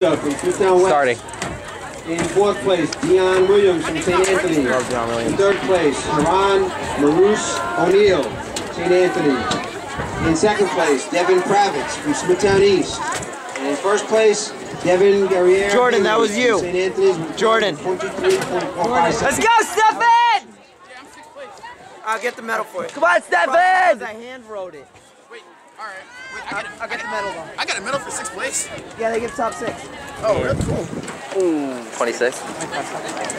from Smithtown West. Starting. In fourth place, Dion Williams from St. Anthony. Love Dion Williams. In third place, Sharon Maroose O'Neill, St. Anthony. In second place, Devin Kravitz from Smithtown East. And in first place, Devin Guerriere. Jordan, that was you. St. Anthony's with Jordan. Let's go, Stephan! I'll get the medal for you. Come on, Stephan! I hand wrote it. Wait, alright. Wait, I got, it. I'll get the medal though. I got a medal for sixth place? Yeah, they get top six. Oh, really cool. 26.